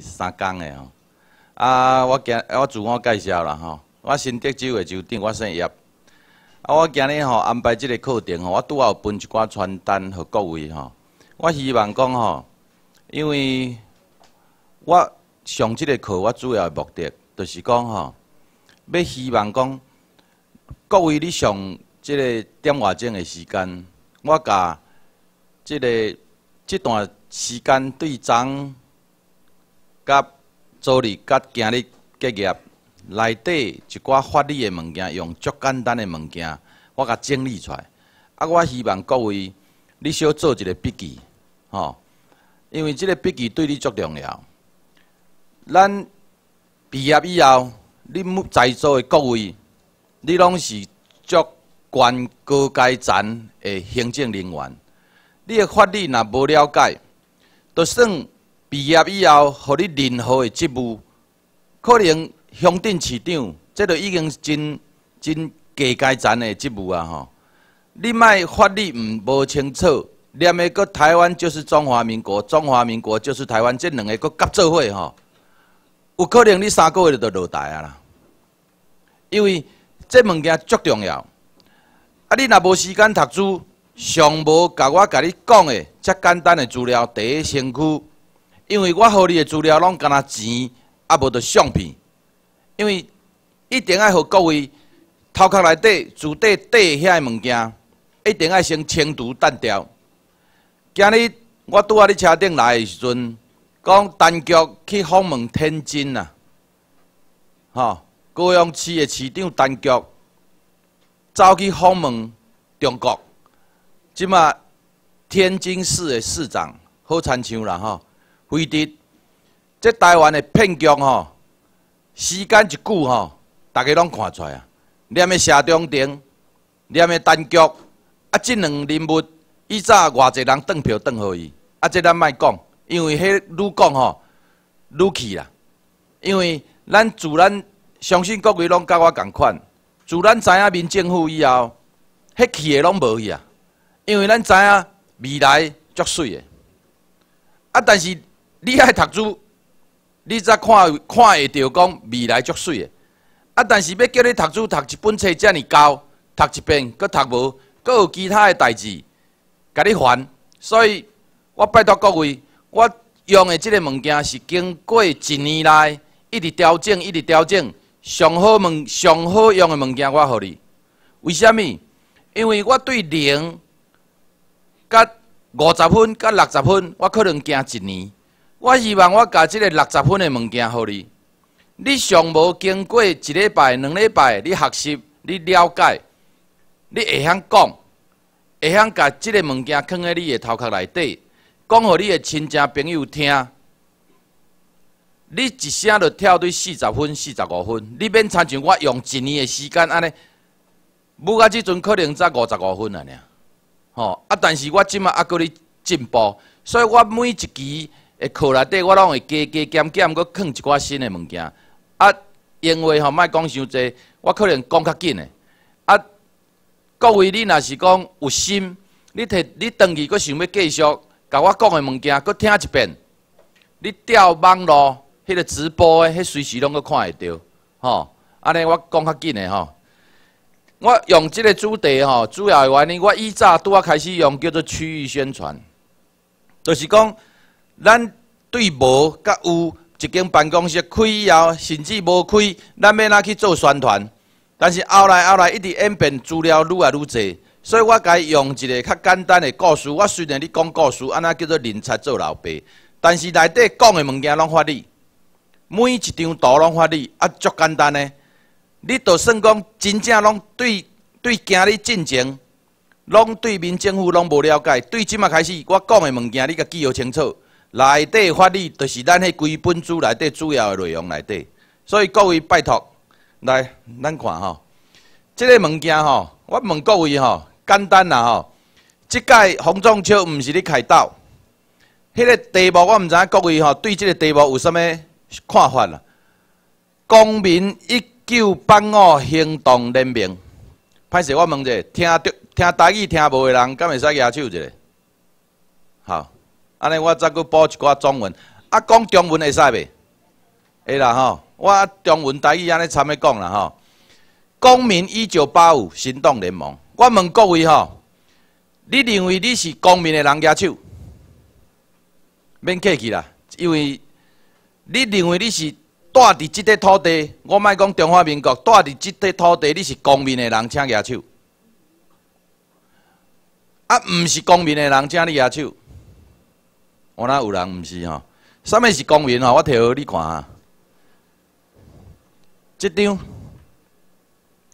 三工的吼。啊，我今我自我介绍啦吼，我新德州的州长，我姓叶。啊，我今日吼安排即个课程吼，我拄好分一寡传单互各位吼。我希望讲吼，因为我上即个课，我主要的目的就是讲吼，要希望讲各位你上即个点外钟的时间，我甲即个即段时间对章甲昨日甲今日结业内底一寡法律的物件，用足简单的物件，我甲整理出来。啊，我希望各位你小做一个笔记，吼，因为即个笔记对你足重要。咱毕业以后，你在座的各位，你拢是足关高阶层的行政人员。你的法律若无了解，就算毕业以后，互你任何的职务，可能乡镇市长，这都已经真真低阶层的职务啊！吼，你卖法律毋无清楚，念的个台湾就是中华民国，中华民国就是台湾，这两个搁夹做伙吼，有可能你三个月就落台啊啦！因为这物件足重要，啊，你若无时间读书。上无甲我甲你讲的遮简单的资料，第一身躯，因为我互你的资料拢干那钱，啊无着相片，因为一定爱互各位头壳内底自底底遐个物件，一定爱先清除单调。今日我拄啊伫车顶来的时阵，讲单局去访问天津呐，吼，高雄市的市长单局走去访问中国。即马天津市的市长好参像啦吼，非得这台湾的骗局吼，时间一久吼，大家拢看出来啊。念的社中庭，念的单局，啊，这两人物以早偌济人转票转互伊，啊，即咱莫讲，因为迄愈讲吼愈气啦。因为咱自然相信各位拢甲我共款，自然知影民政府以后，迄气的拢无去啊。因为咱知影未来足水的，啊！但是你爱读书，你才看看会着讲未来足水的，啊！但是要叫你读书读一本册遮尔厚，读一遍搁读无，搁有其他的代志，甲你烦。所以我拜托各位，我用的即个物件是经过一年来一直调整，一直调整，上好物、上好用的物件，我互你。为虾米？因为我对零。甲五十分、甲六十分，我可能行一年。我希望我甲即个六十分的物件互你。你上无经过一礼拜、两礼拜，你学习、你了解，你会晓讲，会晓甲即个物件放在你的头壳内底，讲互你的亲戚朋友听。你一声就跳对四十分、四十五分，你免参像我用一年的时间安尼，舞到即阵可能才五十五分啊！尔。吼啊！但是我即马还搁咧进步，所以我每一期的课内底，我拢会加加减减，搁放一寡新的物件。啊，因为吼莫讲伤济，我可能讲较紧的。啊，各位你若是讲有心，你摕你登去，搁想要继续甲我讲的物件，搁听一遍。你调网络迄个直播的，迄随时拢搁看会到。吼，安尼我讲较紧的吼。我用这个主题吼，主要的原因，我以早拄啊开始用叫做区域宣传，就是讲，咱对无甲有一间办公室开以后，甚至无开，咱要哪去做宣传？但是后来后来一直演变资料愈来愈多，所以我该用一个较简单的故事。我虽然咧讲故事，安那叫做人才做老爸，但是内底讲的物件拢发你，每一张图拢发你，啊，足简单的。你就算讲真正拢对对今日进程，拢对民政府拢无了解，对即马开始我讲的物件，你甲记号清楚。内底法律就是咱迄几本书内底主要的内容内底。所以各位拜托，来咱看吼，即个物件吼，我问各位吼，简单啦吼。即届洪仲秋毋是咧开刀，迄个题目我毋知影各位吼对即个题目有啥物看法啦？公民一。九八五行动联盟，歹势我问者，听着听台语听无的人，敢会使举手一下？好，安尼我再搁补一寡中文。啊，讲中文会使袂？会啦吼，我中文台语安尼参咧讲啦吼。公民一九八五行动联盟，我问各位吼，你认为你是公民的人举手？免客气啦，因为你认为你是住伫即块土地，我莫讲中华民国，住伫即块土地，你是公民的人，请举手。啊，毋是公民的人，请你举手。我哪有人毋是吼？啥物是公民吼？我摕互你看啊。即张，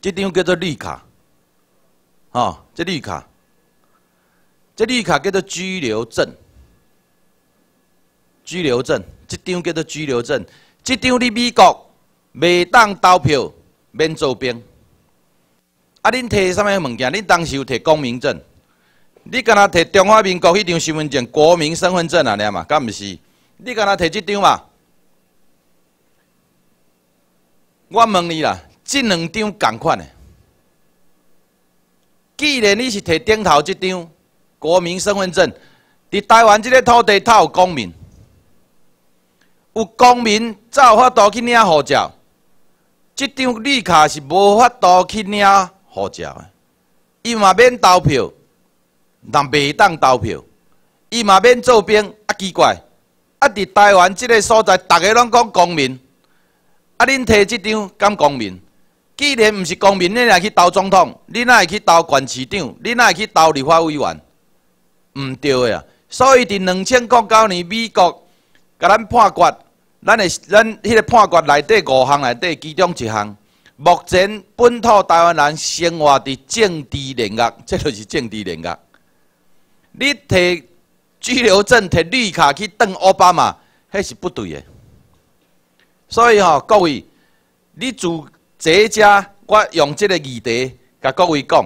即张叫做绿卡，吼，这绿卡，这绿卡叫做居留证。居留证，即张叫做居留证。即张你美国未当投票，免做兵。啊，恁摕啥物物件？恁当时有摕公民证？你敢若摕中华民国迄张身份证、国民身份证啊？了嘛？敢毋是？你敢若摕即张嘛？我问你啦，即两张共款的。既然你是摕顶头即张国民身份证，伫台湾即个土地，他有公民。有公民才有法度去领护照，即张绿卡是无法度去领护照的。伊嘛免投票，人袂当投票，伊嘛免做兵。啊奇怪，啊伫台湾即个所在，逐个拢讲公民，啊恁摕即张敢公民？既然毋是公民，恁若去投总统，恁哪会去投县市长？恁哪会去投立法委员？毋对呀。所以伫两千零九年美国。甲咱判决，咱的咱迄个判决内底五项内底，其中一项，目前本土台湾人生活伫政治联压，这就是政治联压。你摕居留证、摕绿卡去登奥巴马，迄是不对的。所以吼，各位，你自这家，我用这个议题甲各位讲，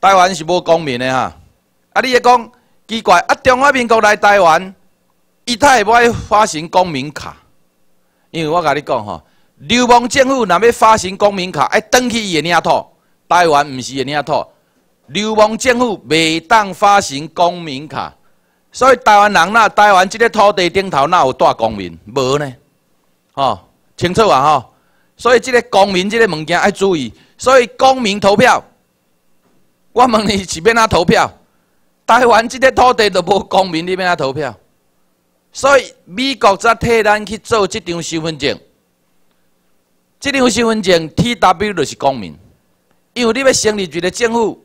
台湾是无公民的哈。啊，你也讲奇怪，啊，中华民国来台湾。伊太无爱发行公民卡，因为我甲你讲吼，流氓政府若要发行公民卡，爱登去伊的领土，台湾毋是伊领土，流氓政府未当发行公民卡，所以台湾人呐，台湾即个土地顶头哪有带公民？无呢，吼，清楚啊吼，所以即个公民即个物件爱注意，所以公民投票，我问你是要哪投票？台湾即个土地都无公民，你要哪投票？所以美国才替咱去做这张身份证，这张身份证 T W 就是公民，因为你要成立一个政府，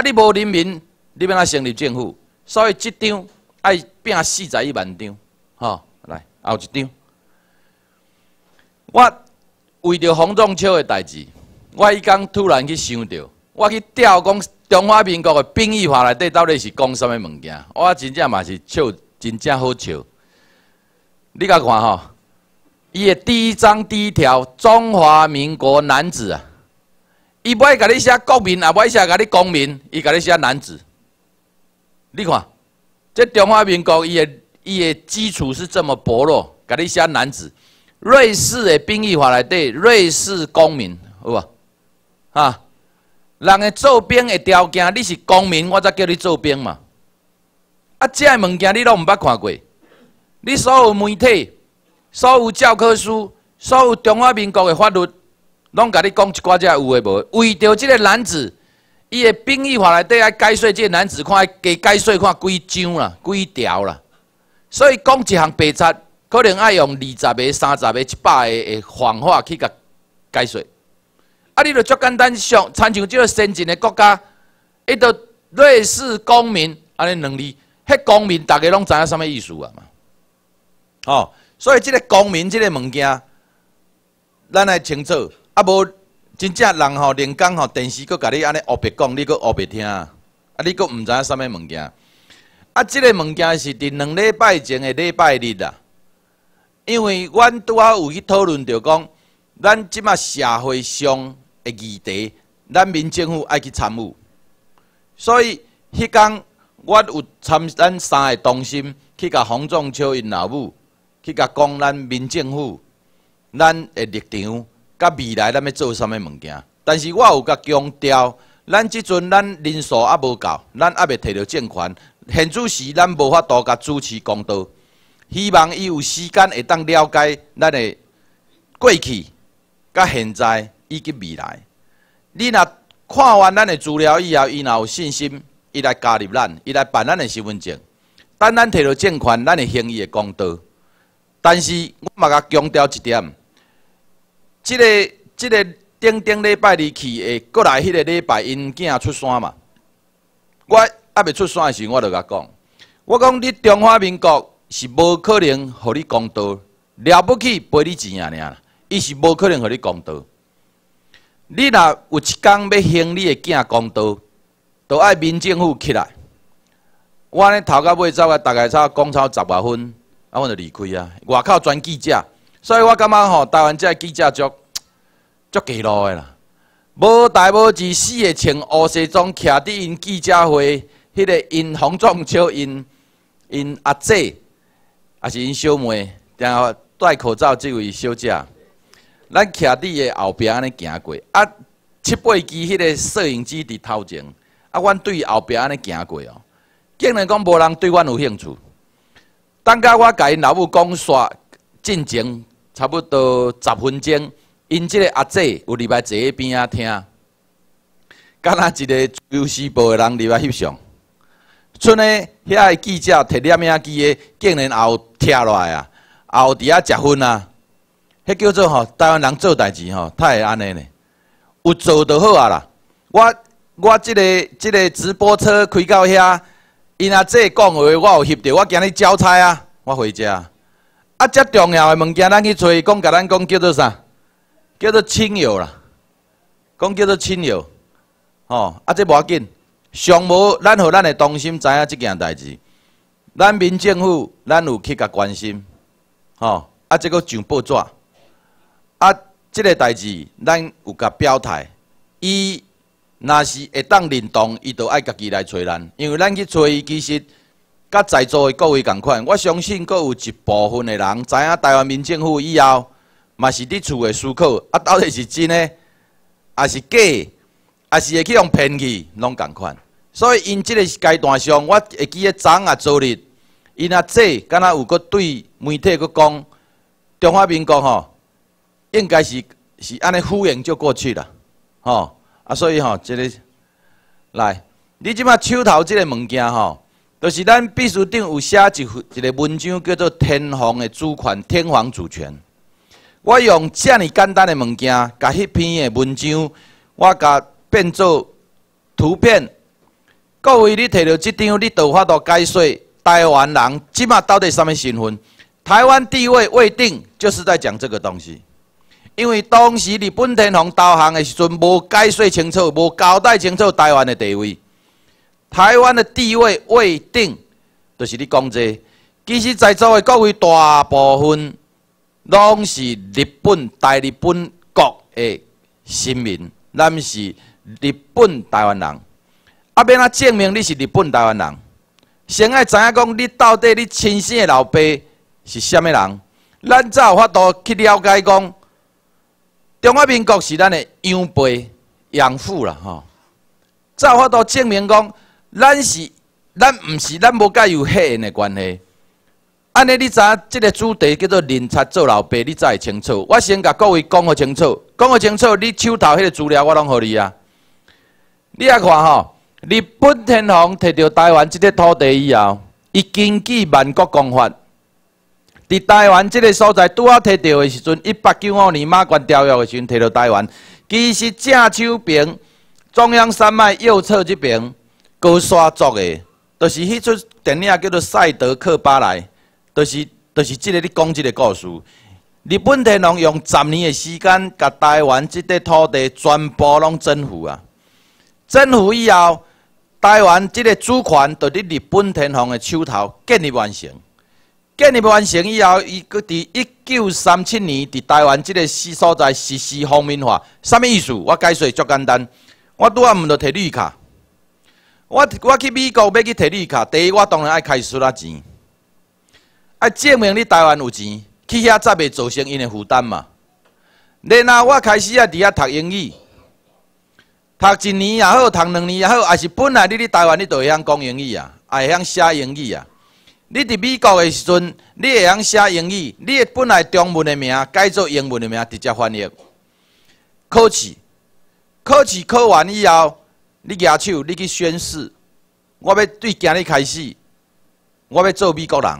啊，你无人民，你要哪成立政府？所以这张爱拼四十一万张，吼，来后一张。我为着洪仲秋的代志，我迄天突然去想到，我去调讲中华民国的兵役法内底到底是讲什么物件？我真正嘛是笑。真正好笑，你甲看吼，伊的第一章第一条，中华民国男子啊，伊不爱甲你写国民，也不爱写甲你公民，伊甲你写男子。你看，这中华民国伊的伊的基础是这么薄弱，甲你写男子。瑞士的兵役法内底，瑞士公民，有无？啊，人的做兵的条件，你是公民，我才叫你做兵嘛。啊，这物件你拢毋捌看过。你所有媒体、所有教科书、所有中华民国的法律，拢甲你讲一寡只有诶无？为着即个男子，伊的兵役法内底爱解说即个男子，看加解说看几章啦、几条啦。所以讲一项白贼，可能爱用二十个、三十个、一百个的方法去甲解说。啊，你著足简单，上参像即个先进的国家，伊著瑞士公民安尼两字。迄公民，大家拢知影啥物意思啊嘛？哦，所以即个公民，即个物件，咱来清楚。啊，无真正人吼，连讲吼，电视佫甲你安尼黑白讲，你佫黑白听，啊，你佫毋知影什么物件。啊，即个物件是伫两礼拜前的礼拜日啊。因为阮拄好有去讨论着讲，咱即马社会上的议题，咱民政府爱去参与，所以迄工。我有参咱三个同心去甲洪仲秋因老母去甲讲咱民政府咱的立场，甲未来咱要做啥物物件。但是我有甲强调，咱即阵咱人数还无够，咱还未摕到政权，现主时咱无法度甲主持公道。希望伊有时间会当了解咱的过去、甲现在以及未来。你若看完咱的资料以后，伊若有信心，伊来加入咱，伊来办咱的身份证。等咱摕到证款，咱会行伊的公道。但是我嘛甲强调一点，即个即个顶顶礼拜日去的过来迄个礼拜，因囝出山嘛。我还未出山的时，我就甲讲，我讲你中华民国是无可能互你公道，了不起赔你钱啊！尔，伊是无可能互你公道。你若有一天要行你的囝公道，都爱民政府起来。我安尼头到尾走啊，大概差讲超十外分，啊，我就离开啊。外口专记者，所以我感觉吼，台湾这记者足足记录的啦。无大无二，四个穿乌西装，徛伫因记者会，迄个因洪仲秋，因因阿姐，也是因小妹，然后戴口罩这位小姐。咱徛伫个后壁安尼行过，啊，七八支迄个摄影机伫头前，啊，阮对后壁安尼行过哦，竟然讲无人对阮有兴趣。等甲我甲因老母讲煞进前差不多十分钟，因即个阿姐有入来坐喺边仔听，敢若一个自由时报的人入来翕相，剩诶遐个记者摕摄影机的，竟然也有拆落来啊，也有伫遐食薰啊。迄叫做吼，台湾人做代志吼，太安尼呢，有做就好啊啦。我我即个即个直播车开到遐，因阿姐讲话我有翕着，我今日交差啊，我回家。啊，遮重要的物件，咱去找，讲甲咱讲叫做啥？叫做亲友啦，讲叫做亲友。吼，啊，这无要紧，上无咱互咱的同心知影即件代志，咱民政府咱有去甲关心，吼，啊，这个上报纸。啊，即个代志咱有甲表态，伊若是会当认同，伊就爱家己来找咱，因为咱去找伊，其实甲在座的各位共款。我相信，阁有一部分的人知影台湾民政府以后，嘛是伫厝的思考，啊，到底是真的，还是假，还是会去用骗去，拢共款。所以因即个阶段上，我会记得昨啊昨日，因阿姐敢若有阁对媒体阁讲，中华民国吼。应该是是安尼敷衍就过去了，吼啊！所以吼，这个来，你即马手头这个物件吼，就是咱秘书长有写一一个文章，叫做《天皇的主权》，天皇主权。我用这么简单的物件，甲迄篇的文章，我甲变做图片。各位，你摕到这张，你都法度解说台湾人即马到底什么身份？台湾地位未定，就是在讲这个东西。因为当时日本天皇投降的时阵，无解释清楚，无交代清楚台湾的地位。台湾的地位未定，就是你讲这。其实在座的各位大部分，拢是日本大日本国的臣民，咱是日本台湾人。啊，要怎证明你是日本台湾人？先爱知影讲，你到底你亲生的老爸是虾米人？咱才有法度去了解讲。中华民国是咱的养父、养父啦，吼才！有法度证明讲，咱是咱毋是咱无甲有血缘的关系。安尼，你知影即个主题叫做认贼做老爸，你才会清楚。我先甲各位讲好清楚，讲好清楚。你手头迄个资料我拢互你啊。你来看吼，日本天皇摕到台湾即个土地以后，伊根据万国公法。伫台湾即个所在，拄啊摕到的时阵，一八九五年马关条约的时阵摕到台湾。其实正手边中央山脉右侧这边高山族的，就是迄出电影叫做《赛德克巴莱》，就是就是即个你讲即个故事。日本天皇用十年的时间，甲台湾即块土地全部拢征服啊！征服以后，台湾即个主权就伫日本天皇的手头建立完成。建立完成以后，伊搁伫一九三七年伫台湾即个所在实施方面化，啥物意思？我解释足简单。我拄仔毋着摕绿卡，我我去美国要去摕绿卡，第一我当然爱开出啊钱，爱证明你台湾有钱，去遐才袂造成因的负担嘛。然后我开始啊伫遐读英语，读一年也好，读两年也好，还是本来你伫台湾你就会晓讲英语啊，也会晓写英语啊。你伫美国的时阵，你会晓写英语，你本来中文的名改做英文的名，直接翻译。考试，考试考完以后，你举手，你去宣誓，我要对今日开始，我要做美国人。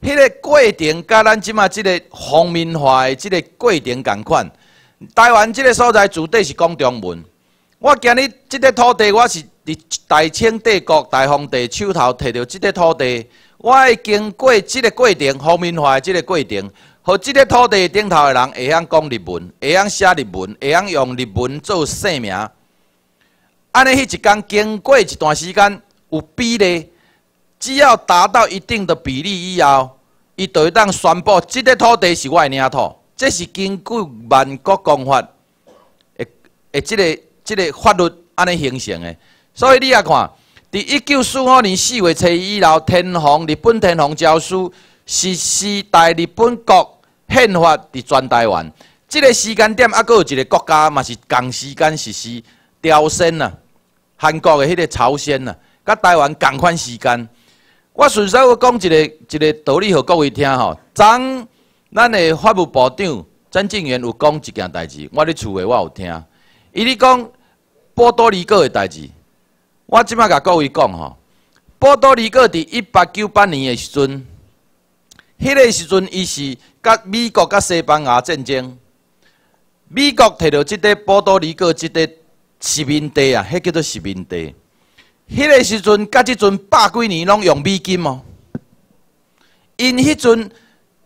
迄个过程，甲咱即马即个方面化的即个过程同款。台湾即个所在，绝对是讲中文。我今日即个土地，我是伫大清帝国大皇帝手头摕到即个土地，我会经过即个过程，方面化的即个过程，互即个土地顶头的人会晓讲日文，会晓写日文，会晓用日文做姓名。安尼，迄一工经过一段时间，有比例。只要达到一定的比例以后，伊就会当宣布，即个土地是我的领土。这是根据万国公法，诶诶，即个即个法律安尼形成的。所以你也看，伫一九四五年四月初一以后，天皇日本天皇诏书实施大日本国宪法伫全台湾。即个时间点，还佫有一个国家嘛是同时间实施朝鲜呐，韩国的迄个朝鲜呐，甲台湾共款时间。我顺手我讲一个一个道理，互各位听吼。昨咱的法务部长曾静元有讲一件代志，我伫厝诶，我有听。伊咧讲波多黎各的代志，我即摆甲各位讲吼。波多黎各伫一八九八年的时阵，迄个时阵伊是甲美国甲西班牙战争，美国摕到即个波多黎各即个殖民地啊，迄叫做殖民地。迄个时阵，甲即阵百几年拢用美金哦。因迄阵，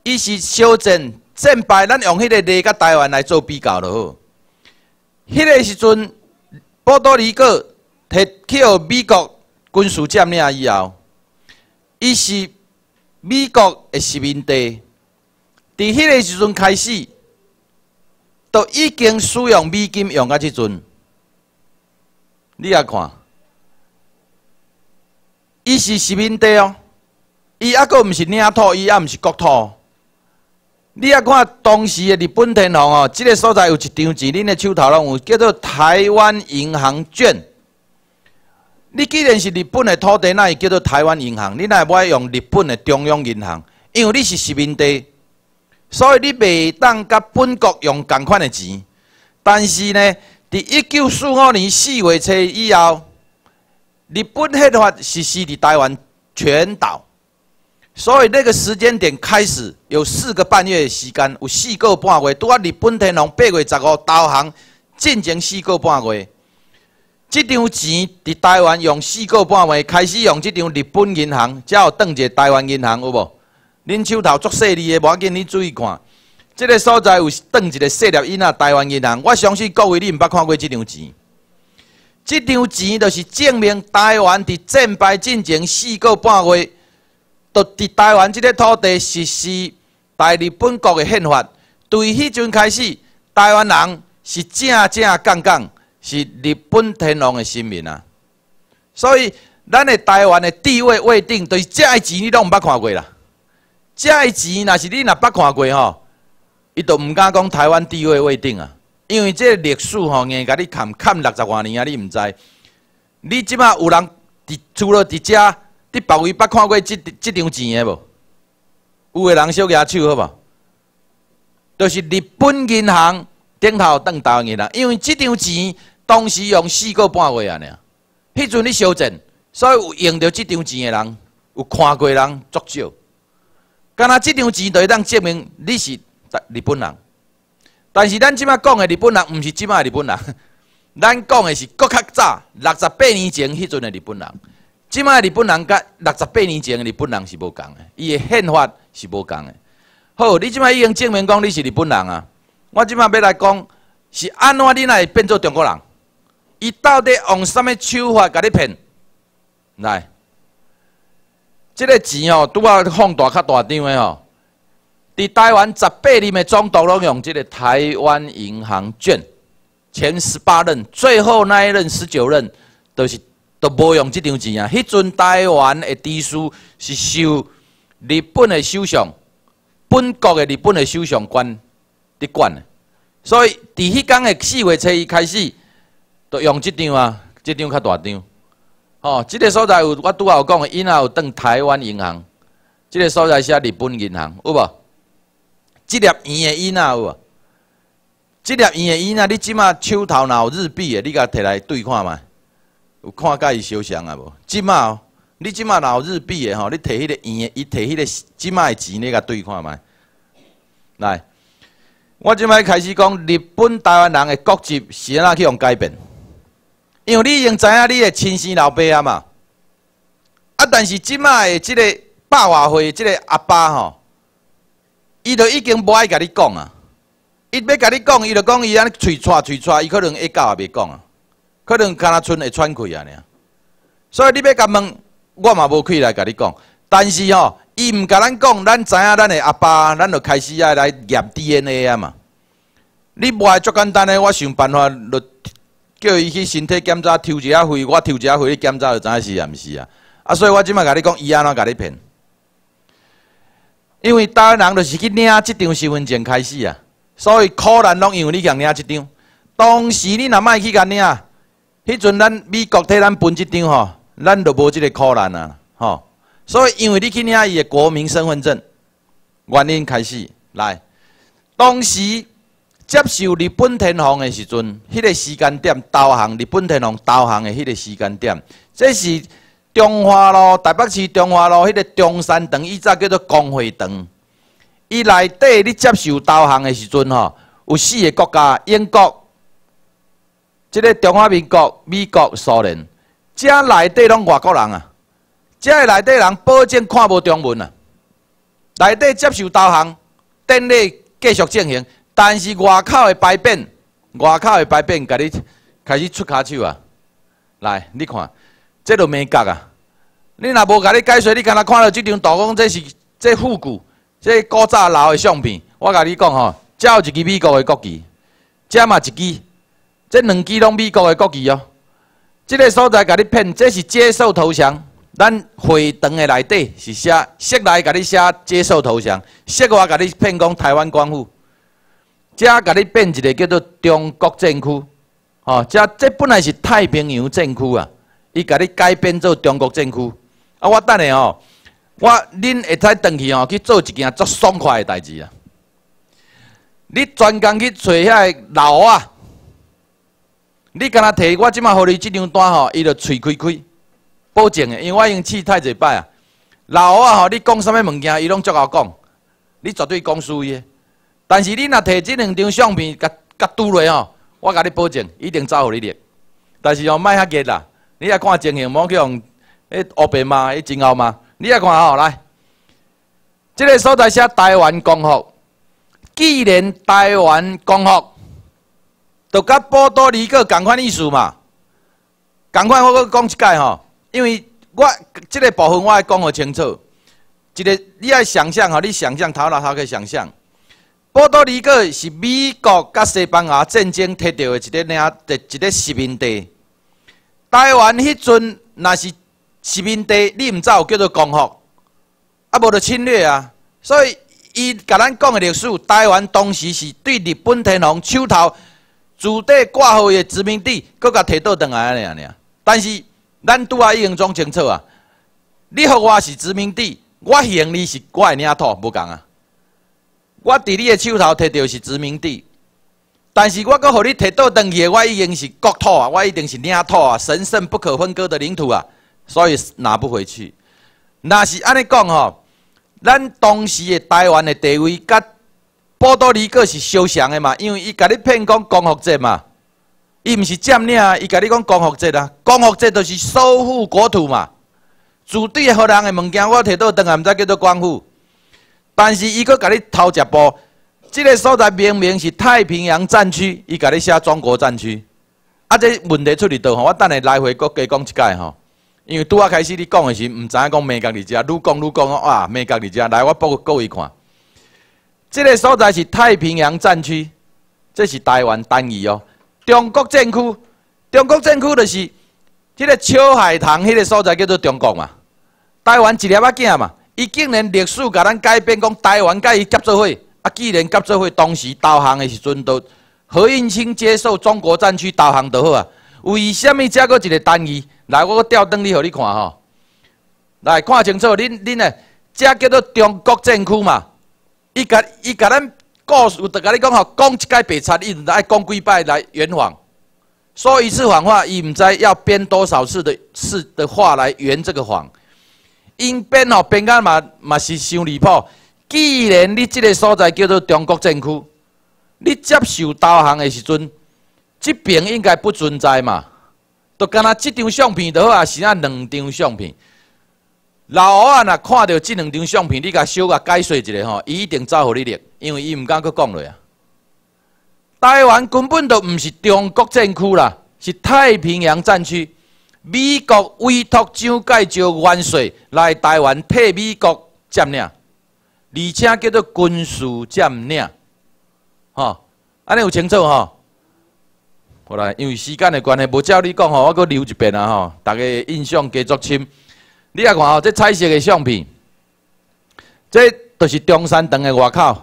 伊是小战战败，咱用迄个例甲台湾来做比较就好。迄个时阵，波多黎各摕去互美国军事占领以后，伊是美国的殖民地。伫迄个时阵开始，都已经使用美金用到即阵。你也看。伊是殖民地哦，伊还阁毋是领土，伊也毋是国土。你啊看当时的日本天皇哦，即个所在有一张钱，恁的手头拢有，叫做台湾银行券。你既然是日本的土地，那会叫做台湾银行？你哪会用日本的中央银行？因为你是殖民地，所以你袂当甲本国用共款的钱。但是呢，伫一九四五年四月初以后。日本宪法实施伫台湾全岛，所以那个时间点开始有四个半月的时间，有四个半月。拄啊，日本天皇八月十五投降进行四个半月，这张钱伫台湾用四个半月开始用这张日本银行，才有当一个台湾银行有无？恁手头作细利的，无要紧，你注意看，这个所在有当一个细粒印啊，台湾银行。我相信各位你毋捌看过这张钱。这张钱就是证明台湾伫战败进前四个半月，都伫台湾这个土地实施大日本国的宪法。对迄阵开始，台湾人是正正杠杠是日本天皇的臣民啊。所以，咱的台湾的地位未定，对这个钱你拢毋捌看过啦。这个钱若是你若捌看过吼，伊都毋敢讲台湾地位未定啊。因为这历史吼，硬甲你砍砍六十多年啊，你毋知。你即马有人伫除了伫遮，伫别位捌看过即即张钱的无？有个人小举手好无？就是日本银行顶头登台银行，因为即张钱当时用四个半月啊，呢。迄阵你修正，所以有用到即张钱的人，有看过人足少。敢若即张钱就会当证明你是日本人。但是咱即摆讲的日本人，毋是即摆日本人，咱讲的是搁较早六十八年前迄阵的日本人。即摆日本人甲六十八年前的日本人是无共的，伊的宪法是无共的。好，你即摆已经证明讲你是日本人啊！我即摆要来讲，是安怎你来变做中国人？伊到底用什么手法甲你骗？来，即个钱哦，拄啊放大较大张的哦。伫台湾十八年的总统拢用这个台湾银行券，前十八任，最后那一任十九任都是都无用这张钱啊。迄阵台湾的地书是受日本的首相、本国的日本的首相管伫管的，所以伫迄天的四月初一开始，都用这张啊，这张较大张。哦，这个所在有我拄仔有讲，因也有登台湾银行。即个所在写日本银行有无？即粒圆的印啊有无？即粒圆的印啊，你即马手头若有日币的，你甲摕来对看觅，有看甲伊相像啊无？即马，你即马若有日币的吼，你摕迄个圆的，伊摕迄个即马的钱，你甲对看觅。来，我即摆开始讲日本台湾人的国籍是安怎去用改变？因为你已经知影你的亲生老爸啊嘛。啊，但是即摆的即个百外岁即个阿爸吼，伊就已经无爱甲你讲啊。伊要甲你讲，伊就讲伊安尼喙喘喙喘，伊可能一教也袂讲啊，可能敢若剩会喘气啊尔。所以你要甲问，我嘛无气来甲你讲。但是吼，伊毋甲咱讲，咱知影咱的阿爸，咱就开始爱来验 DNA 啊嘛。你无爱足简单的，我想办法，就叫伊去身体检查，抽一下血，我抽一下血，你检查就知影是啊毋是啊。啊，所以我即摆甲你讲，伊安怎甲你骗？因为台湾人就是去领即张身份证开始啊。所以可能拢因为你共领即张，当时你若莫去共领，迄阵咱美国替咱分即张吼，咱就无即个可能啊，吼。所以因为你去领伊的国民身份证，原因开始来。当时接受日本天皇的时阵，迄个时间点导航日本天皇导航的迄个时间点，这是中华路台北市中华路迄个中山堂，以早叫做光辉堂。伊内底你接受导航的时阵吼，有四个国家：英国、即个中华民国、美国、苏联。遮内底拢外国人啊！遮内底人保证看无中文啊！内底接受导航，电力继续进行，但是外口的牌匾，外口的牌匾，甲你开始出骹手啊！来，你看，这都美角啊！你若无甲你解说，你敢若看到即张图，讲这是这复古。这古早老的相片，我甲你讲吼，遮有一支美国的国旗，遮嘛一支，这两支拢美国的国旗哦。这个所在甲你骗，这是接受投降。咱会堂的内底是写，室内甲你写接受投降，室外甲你骗讲台湾光复。遮甲你变一个叫做中国政区，吼，遮这本来是太平洋政区啊，伊甲你改变做中国政区。啊，我等下哦。我恁会使转去吼去做一件足爽快的代志啊！你专工去找遐个老啊，你敢若摕我即马互你即张单吼，伊就喙开开，保证的，因为我已经试太侪摆啊。老啊吼，你讲啥物物件，伊拢足够讲，你绝对讲输伊的。但是你若摕即两张相片，甲甲拄落吼，我甲你保证，一定走互你哩。但是哦，莫遐热啦，你也看情形，莫去用迄黑白嘛，迄真后嘛。你来看吼，来，这个所在写台湾共和，既然台湾共和，就甲波多黎各共款意思嘛。共款我搁讲一解吼，因为我这个部分我爱讲互清楚。一个你爱想象吼，你想象头脑头可以想象，波多黎各是美国甲西班牙战争摕到的一个领的一个殖民地。台湾迄阵若是。殖民地你毋知有叫做共和，啊无就侵略啊，所以伊甲咱讲的历史，台湾当时是对日本天皇手头自底挂号的殖民地，搁甲摕倒转来安尼尔。但是咱拄啊已经讲清楚啊，你互我是殖民地，我行你是我的领土，无共啊。我伫你的手头摕到是殖民地，但是我搁互你摕倒转去，我已经是国土啊，我一定是领土啊，神圣不可分割的领土啊。所以拿不回去。那是安尼讲吼，咱当时的台湾的地位，甲波多黎各是相像的嘛？因为伊甲你骗讲共和制嘛，伊毋是占领啊，伊甲你讲共和制啊，共和制就是收复国土嘛。自地互人的物件，我摕到当然毋知叫做光复。但是伊搁甲你偷一步，即个所在明明是太平洋战区，伊甲你写中国战区。啊，这问题出伫倒吼，我等下来回搁加讲一解吼。因为拄啊开始你讲的时，毋知影讲美国伫遮，愈讲愈讲哇，美国伫遮，来我报各位看，这个所在是太平洋战区，这是台湾单语哦。中国政区，中国政区就是这个秋海棠迄个所在叫做中国嘛。台湾一粒仔囝嘛，伊竟然历史甲咱改变，讲台湾甲伊结做伙，啊，既然结做伙，当时导航的时阵都何应钦接受中国战区导航就好啊。为什么遮个一个单语？来，我调灯你，互你看吼。来看清楚，恁恁诶，这叫做中国政区嘛。伊甲伊甲咱故事，就甲你讲吼，讲一届白贼，伊爱讲几摆来圆谎。说一次谎话，伊毋知要编多少次的次的话来圆这个谎。因编吼编甲嘛嘛是伤离谱。既然你即个所在叫做中国政区，你接受导航的时阵，即边应该不存在嘛？都干那即张相片就好啊，是啊两张相片。老王啊，看到即两张相片，你甲小甲解说一下吼，伊一定走互你掠，因为伊毋敢阁讲落啊。台湾根本都毋是中国政区啦，是太平洋战区。美国委托蒋介石元帅来台湾替美国占领，而且叫做军事占领，吼，安尼有清楚吼？好来，因为时间的关系，无照你讲吼，我阁留一遍啊吼，大家印象加足深。你来看吼，这彩色的相片，这都是中山堂的外口。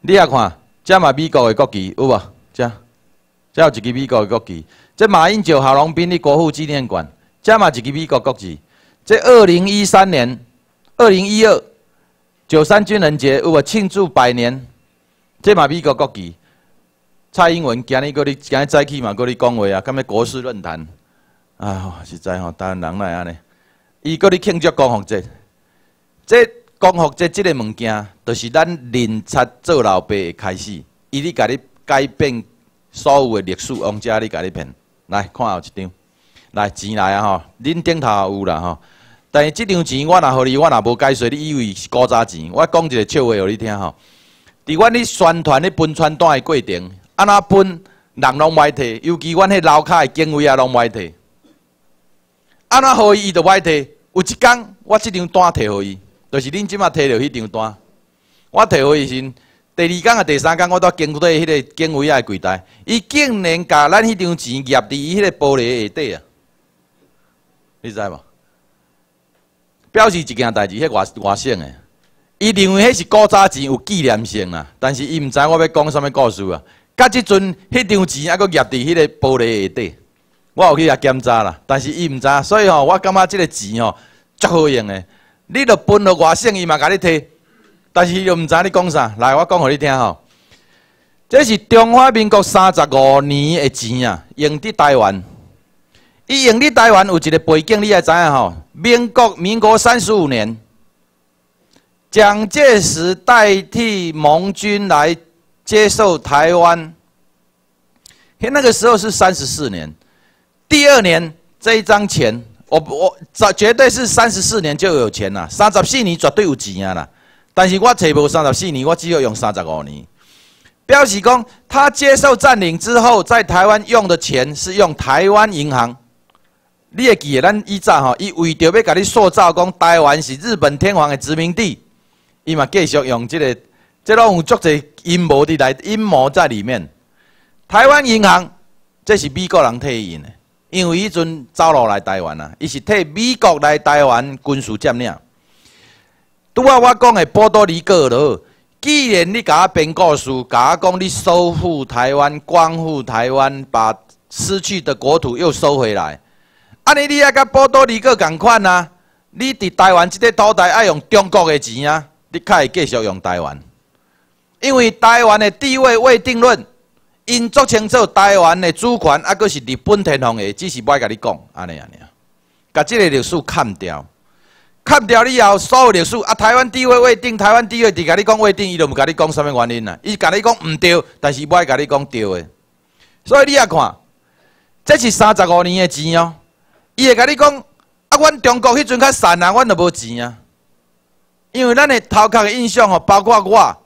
你来看，这嘛美国的国旗有无？这，这有一支美国的国旗。这马英九、郝龙斌的国父纪念馆，这嘛一支美国国旗。这二零一三年、二零一二九三军人节有无庆祝百年？这嘛美国国旗。蔡英文今日搁你今日早起嘛搁你讲话啊，咁咩国事论坛啊，实在吼，台湾人来安尼。伊搁咧庆祝光复节，这光复节即个物件，就是咱认察做老爸的开始。伊咧甲你改变所有的历史，往遮咧甲你骗。来看后一张，来钱来啊吼，恁顶头有啦吼。但是即张钱我若互你，我若无解说，你以为是古早钱？我讲一个笑话互你听吼。伫阮咧宣传咧分传单的过程，安那分人拢歹摕，尤其阮迄楼骹的警卫啊，拢歹摕。安那互伊，伊就歹摕。有一工，我即张单摕互伊，就是恁即马摕着迄张单。我摕互伊时，第二工啊、第三工，我到经过迄个警卫啊柜台，伊竟然甲咱迄张钱夹伫伊迄个玻璃下底啊！你知无？表示一件代志，迄外外省诶，伊认为迄是古早钱有纪念性啊，但是伊毋知我要讲啥物故事啊。甲即阵，迄张钱还佫夹伫迄个玻璃下底。我有去遐检查啦，但是伊毋知，所以吼，我感觉即个钱吼足好用诶。你著分落外省，伊嘛甲你摕，但是伊又毋知你讲啥。来，我讲互你听吼，这是中华民国三十五年诶钱啊，用伫台湾。伊用伫台湾有一个背景，你也知影吼。民国民国三十五年，蒋介石代替盟军来接受台湾，迄那个时候是三十四年。第二年这一张钱，我我绝绝对是三十四年就有钱啦，三十四年绝对有钱啊啦。但是我找无三十四年，我只有用三十五年。表示讲，他接受占领之后，在台湾用的钱是用台湾银行。你会记得咱以前吼，伊为着要甲你塑造讲台湾是日本天皇的殖民地，伊嘛继续用这个，这拢有足侪阴谋的来阴谋在里面。台湾银行，这是美国人替印的。因为迄阵走路来台湾啊，伊是替美国来台湾军事占领。拄啊，我讲的波多黎各咯，既然你甲我编故事，甲我讲你收复台湾、光复台湾，把失去的国土又收回来，安尼你啊甲波多黎各共款啊？你伫台湾即个土地爱用中国的钱啊？你较会继续用台湾？因为台湾的地位未定论。因足清楚台湾的主权，啊，阁是日本天皇的，只是歹甲你讲安尼安尼啊，甲即个历史砍掉，砍掉以后，所有历史啊，台湾地位未定，台湾地位伫甲你讲未定，伊就毋甲你讲啥物原因啦，伊甲你讲毋对，但是歹甲你讲对的，所以你也看，这是三十五年的钱哦，伊会甲你讲，啊，阮中国迄阵较善啊，阮就无钱啊，因为咱的头壳的印象哦，包括我，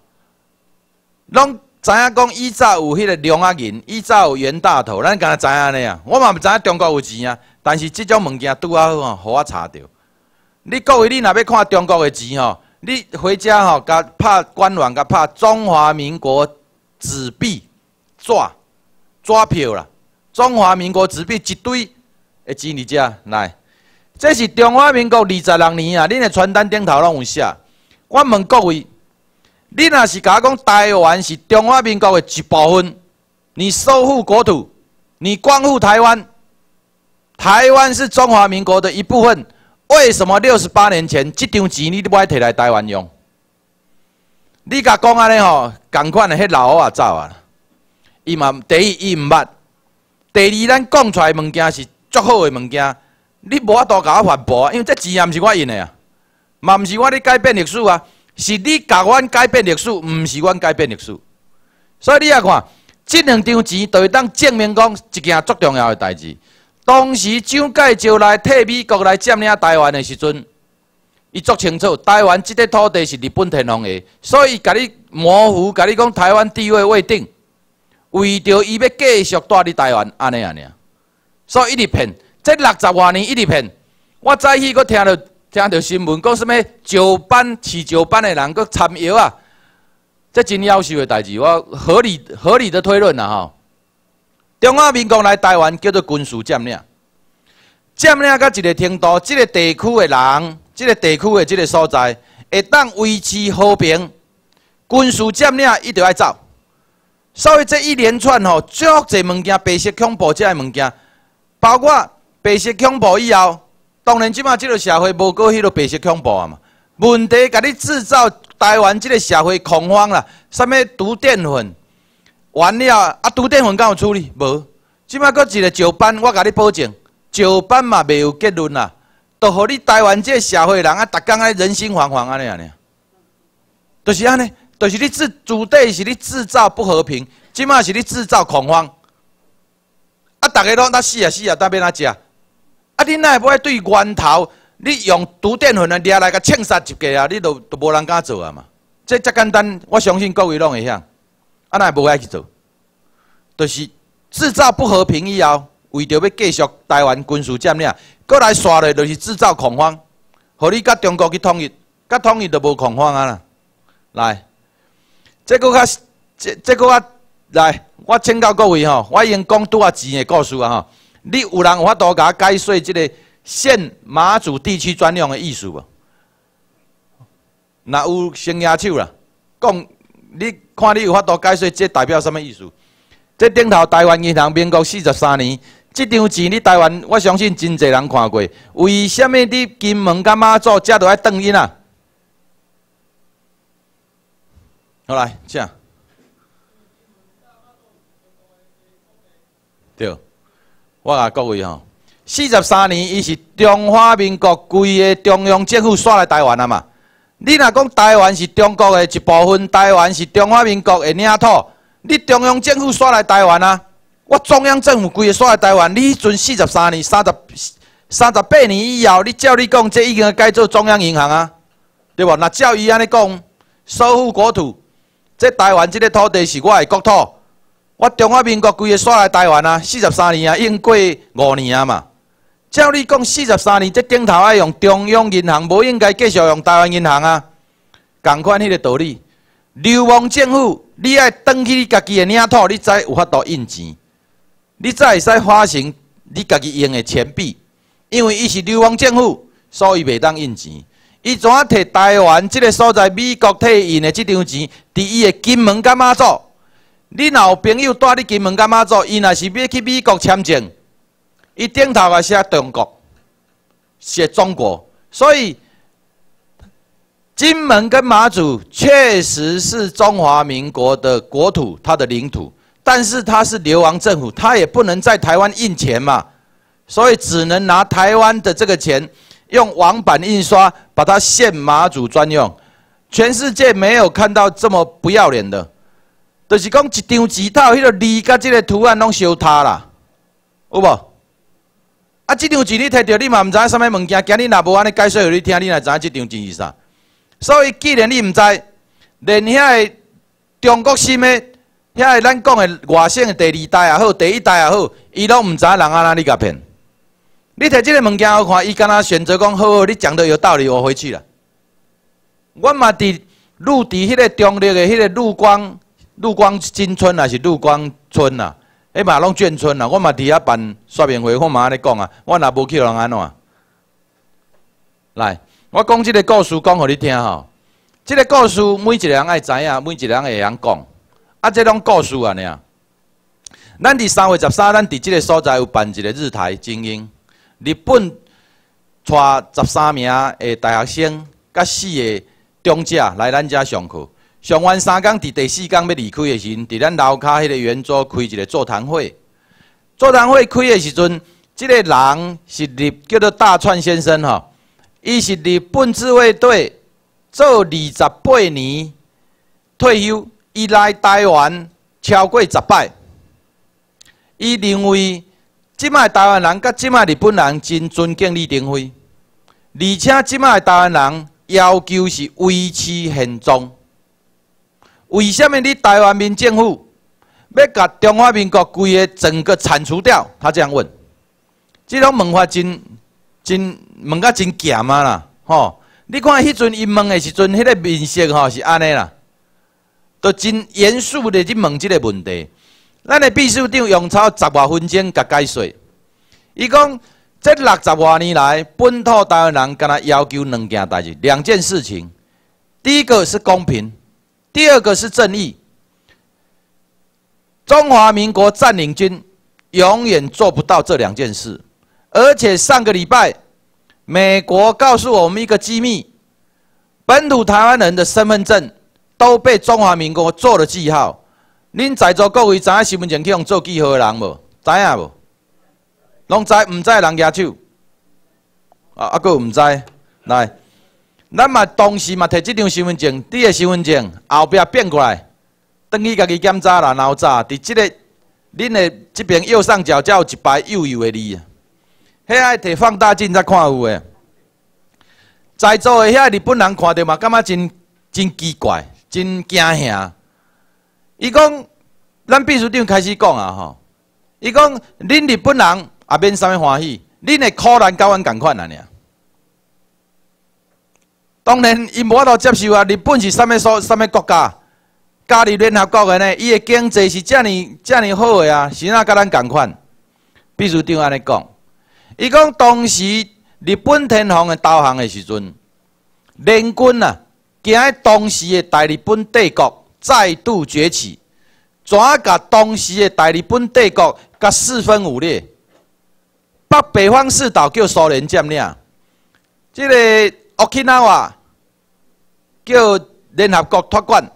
拢。知影讲以早有迄个龙啊银，以早有袁大头，咱敢知影安尼啊？我嘛毋知影中国有钱啊，但是即种物件拄啊好，互我查着。你各位，你若要看中国的钱吼，你回家吼，甲拍官网，甲拍中华民国纸币纸纸票啦，中华民国纸币一堆的钱伫遮来，这是中华民国二十六年啊，恁的传单顶头拢有写。我问各位。你若是甲我讲台湾是中华民国的一部分，你收复国土，你光复台湾，台湾是中华民国的一部分，为什么六十八年前这张钱你都不爱摕来台湾用？你甲讲安尼吼，共款的迄老啊走啊！伊嘛第一伊毋捌，第二咱讲出来物件是足好的物件，你无法度甲我反驳，因为这钱也毋是我印的啊，嘛毋是我咧改变历史啊，是你甲阮改变历史，毋是阮改变历史。所以你也看，这两张钱都会当证明讲一件足重要的代志。当时蒋介石来替美国来占领台湾的时阵。伊足清楚，台湾即块土地是日本天皇的，所以甲你模糊，甲你讲台湾地位未定，为着伊要继续带你台湾，安尼安尼。所以一直骗，这六十多年一直骗。我早起佫听到听到新闻，讲什么九班饲九班的人佫参药啊，这真夭寿的代志，我合理合理的推论啦吼。中华民国来台湾叫做军事占领，占领到一个程度，即个地区的人。这个地区的这个所在，会当维持和平，军事占领一定要走。所以这一连串吼，足侪物件，白色恐怖这个物件，包括白色恐怖以后，当然即马即个社会无过迄个白色恐怖啊嘛。问题，甲你制造台湾即个社会恐慌啦，什么毒淀粉，完了啊，毒淀粉敢有处理？无。即马搁一个石斑，我甲你保证，石斑嘛未有结论啦。都互你台湾即个社会人啊，逐工啊人心惶惶安尼安尼，就是安尼，就是你制主底是你制造不和平，即马是你制造恐慌，啊，逐个拢那死啊死啊，当要哪食？啊，你哪会不会对源头？你用毒淀粉来抓来甲枪杀一个啊？你都都无人敢做啊嘛？这遮简单，我相信各位拢会晓，啊，哪会无爱去做？就是制造不和平以后，为着要继续台湾军事占领。过来刷的，就是制造恐慌，互你甲中国去统一，甲统一都无恐慌啊啦！来，这个较，这这个较来，我请教各位吼，我已经讲多少钱的故事啊吼？你有人有法度甲我解说这个县马祖地区专用的意思无？那有先举手啦，讲你看你有法度解说这代表什么意思？这顶头台湾银行民国四十三年。这张钱，你台湾，我相信真侪人看过。为什么你金门甲妈祖遮都爱等因啊？好来，这对，我甲各位吼，四十三年，伊是中华民国规个中央政府刷来台湾啊嘛。你若讲台湾是中国的一部分，台湾是中华民国的领土，你中央政府刷来台湾啊？我中央政府规个刷来台湾，你迄阵四十三年、三十、三十八年以后，你照你讲，这已经改做中央银行啊，对无？那照伊安尼讲，收复国土，这台湾这个土地是我的国土，我中华民国规个刷来台湾啊，四十三年啊，已经过五年啊嘛。照你讲，四十三年这顶头爱用中央银行，无应该继续用台湾银行啊？共款迄个道理，流亡政府，你爱登去你家己的领土，你才有法度印钱。你才会使发行你家己用的钱币，因为伊是流亡政府，所以袂当印钱。伊怎啊摕台湾即个所在美国替印的即张钱，伫伊的金门甲马祖？你若有朋友带你金门甲马祖，伊若是要去美国签证，伊顶头个写中国，写中国，所以金门跟马祖确实是中华民国的国土，它的领土。但是它是流亡政府，它也不能在台湾印钱嘛，所以只能拿台湾的这个钱，用网版印刷，把它限马祖专用。全世界没有看到这么不要脸的，就是讲一张纸套，迄个字甲即个图案拢烧塌啦，有无？啊，这张纸你摕到，你嘛毋知影什么物件，今日若无安尼解说互你听，你哪知影这张纸是啥？所以既然你毋知，连遐个中国心的。遐个咱讲的外省的第二代也好，第一代也好，伊拢毋知影人安怎你甲骗。你摕即个物件好看，伊敢若选择讲好，好你讲得有道理，我回去了。我嘛伫陆地迄个中立的迄个陆光陆光金村啊，是陆光村啊，迄嘛拢眷村啊。我嘛伫遐办说明会，我嘛安尼讲啊，我若无去人安怎？来，我讲即个故事讲互你听吼。即个故事每一个人爱知影，每一个人会晓讲。啊，这种故事啊，咱伫三月十三，咱伫即个所在有办一个日台精英。日本带十三名的大学生，甲四个中介来咱遮上课。上完三工，伫第四工要离开的时，伫咱楼骹迄个圆桌开一个座谈会。座谈会开的时阵，即个人是日叫做大川先生吼，伊是日本自卫队做二十八年退休，伊来台湾超过十摆。伊认为即卖台湾人甲即卖日本人真尊敬李登辉，而且即卖台湾人要求是维持现状。为什么你台湾民政府要把中华民国规个整个铲除掉？他这样问，这种问法真真问甲真咸啊啦！吼，你看迄阵伊问的时阵，迄个面色吼是安尼啦，都真严肃的去问这个问题。咱的秘书长用超十外分钟甲解说，伊讲这六十外年来，本土台湾人敢若要求两件代志，两件事情，第一个是公平。第二个是正义，中华民国占领军永远做不到这两件事。而且上个礼拜，美国告诉我们一个机密：本土台湾人的身份证都被中华民国做了记号。恁在座各位知影身份证去用做记号的人无？知影无？拢知唔知？人举手。啊，啊，个唔知，来。咱嘛当时嘛摕即张身份证，你的身份证后壁变过来，等于家己检查啦，然后查，伫即个恁的即边右上角才有一排幼幼的字啊。遐爱摕放大镜才看有诶。在座的遐日本人看到嘛，感觉真真奇怪，真惊吓。伊讲，咱秘书长开始讲啊吼，伊讲恁日本人也免啥物欢喜，恁的苦难甲阮共款啊尔。当然，伊无法度接受啊！日本是啥物所、啥物国家？加入联合国的呢？伊的经济是遮尔、遮尔好的啊，是哪甲咱共款？秘书长安尼讲，伊讲当时日本天皇的投降的时阵，联军啊，惊当时的大日本帝国再度崛起，怎甲当时的大日本帝国甲四分五裂？北北方四岛叫苏联占领，即个。Okinawa 叫联合国托管，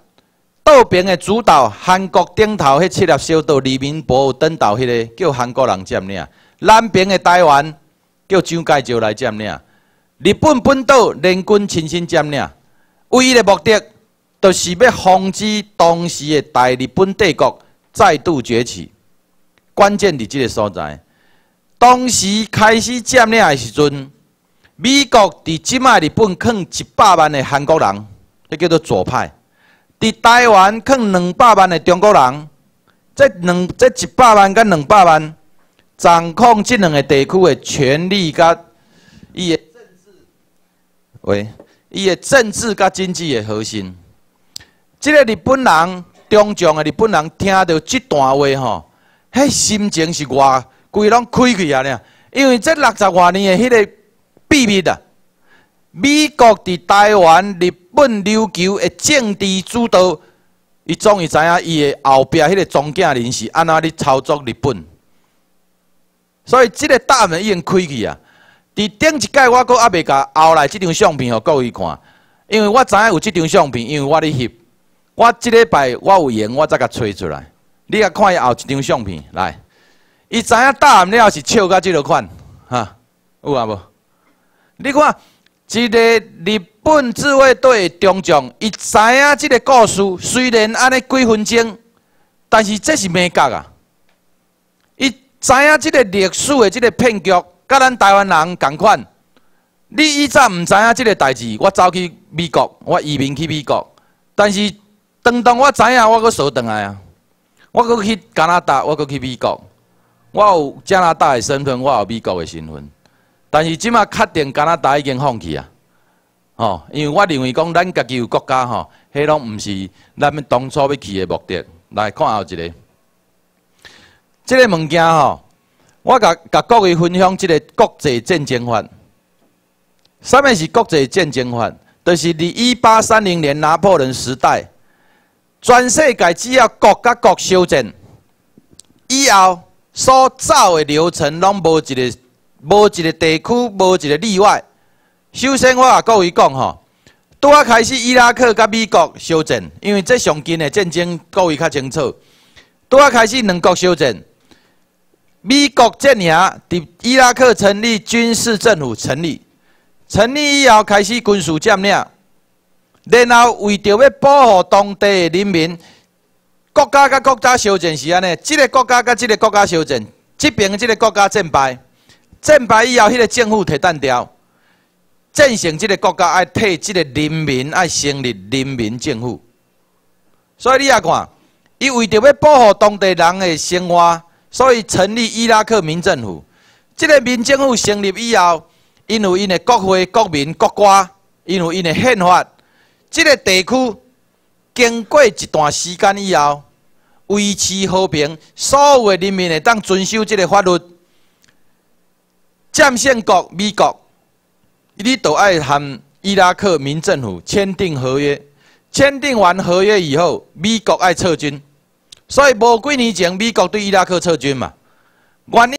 岛边的主岛韩国顶头迄七粒小岛，黎明博登岛迄个叫韩国人占领。南边的台湾叫蒋介石来占领。日本本岛联军亲身占领，唯一的目的就是要防止当时的大日本帝国再度崛起。关键伫即个所在，当时开始占领的时阵。美国伫即卖日本坑一百万的韩国人，迄叫做左派；伫台湾坑两百万的中国人，这两这一百万甲两百万，掌控即两个地区的权力甲伊的政治，喂，伊的政治甲经济的核心。即个日本人，中将的日本人听到即段话吼，迄心情是偌规拢开去啊！呢，因为这六十多年的迄个。秘密的，美国伫台湾、日本琉球的政治主导，伊终于知影伊的后壁迄个中间人是安怎咧操作日本。所以即个大门已经开去啊！伫顶一届我阁还未甲后来即张相片互各位看，因为我知影有即张相片，因为我咧翕。我即礼拜我有闲，我再甲吹出来。你甲看伊后一张相片来，伊知影大门了是笑甲即落款，哈，有啊无？你看，一个日本自卫队中将，伊知影即个故事，虽然安尼几分钟，但是这是美角啊！伊知影即个历史的即个骗局，甲咱台湾人共款。你以前毋知影即个代志，我走去美国，我移民去美国，但是当当我知影，我阁锁倒来啊！我阁去加拿大，我阁去美国，我有加拿大的身份，我有美国的身份。但是即马确定加拿大已经放弃啊！吼，因为我认为讲咱家己有国家吼，迄拢毋是咱们当初要去的目的。来看后一个，即个物件吼，我甲甲各位分享即个国际战争法。什么是国际战争法？就是伫一八三零年拿破仑时代，全世界只要国甲国修正以后所走的流程，拢无一个。无一个地区，无一个例外。首先，我也各位讲吼，拄啊开始伊拉克甲美国相战，因为这上近的战争，各位较清楚。拄啊开始两国相战，美国阵营伫伊拉克成立军事政府，成立，成立以后开始军事占领，然后为着要保护当地的人民。国家甲国家相战是安尼，即个国家甲即个国家相战，即边即个国家战败，战败以后，迄个政府摕单条，战胜即个国家爱替即个人民爱成立人民政府。所以你也看，伊为着要保护当地人的生活，所以成立伊拉克民政府。即个民政府成立以后，因有因的国会、国民、国歌，因有因的宪法，即个地区经过一段时间以后。维持和平，所有的人民会当遵守这个法律。占线国美国，你都爱和伊拉克民政府签订合约。签订完合约以后，美国爱撤军，所以无几年前美国对伊拉克撤军嘛。原。